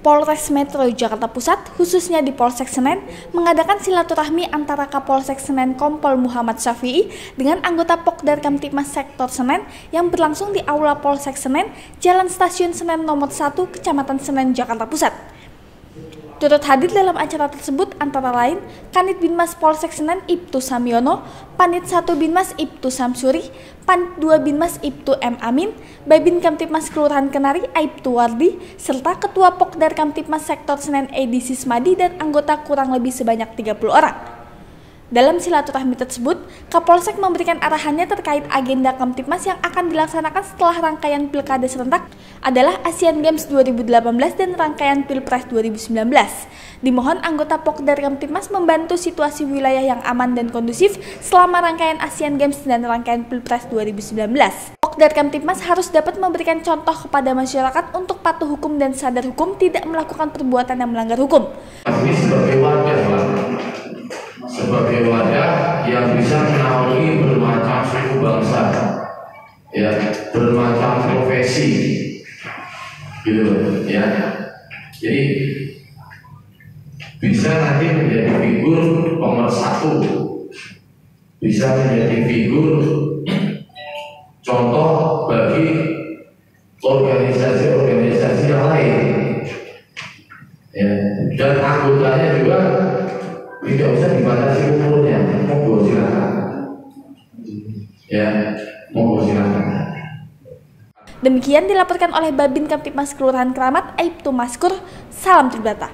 Polres Metro Jakarta Pusat, khususnya di Polsek Senen, mengadakan silaturahmi antara Kapolsek Senen Kompol Muhammad Syafi'i dengan anggota Pokdar Kamtipmas Sektor Senen yang berlangsung di Aula Polsek Senen, Jalan Stasiun Senen Nomor 1, Kecamatan Senen, Jakarta Pusat. Turut hadir dalam acara tersebut antara lain Kanit Binmas Polsek Senen Ibtu Samyono, Panit 1 Binmas Ibtu Samsuri, Panit 2 Binmas Ibtu M. Amin, Babin Kamtipmas Kelurahan Kenari Aibtu Wardi, serta Ketua Pokdar Kamtipmas Sektor Senen Edi Sismadi dan anggota kurang lebih sebanyak 30 orang. Dalam silaturahmi tersebut, Kapolsek memberikan arahannya terkait agenda Kamtipmas yang akan dilaksanakan setelah rangkaian Pilkada serentak adalah Asian Games 2018 dan rangkaian Pilpres 2019. Dimohon anggota Pokdar Kamtipmas membantu situasi wilayah yang aman dan kondusif selama rangkaian Asian Games dan rangkaian Pilpres 2019. Pokdar Kamtipmas harus dapat memberikan contoh kepada masyarakat untuk patuh hukum dan sadar hukum tidak melakukan perbuatan yang melanggar hukum. Sebagai sebagai wadah yang bisa menaungi bermacam suku bangsa ya bermacam profesi gitu ya. Jadi bisa nanti menjadi figur nomor satu. Bisa menjadi figur contoh bagi organisasi-organisasi yang lain tidak usah dibatasi umurnya monggo silakan ya monggo silakan Demikian dilaporkan oleh Babin Kamtipmas Kelurahan Keramat Aibtu Maskur. Salam Tribata.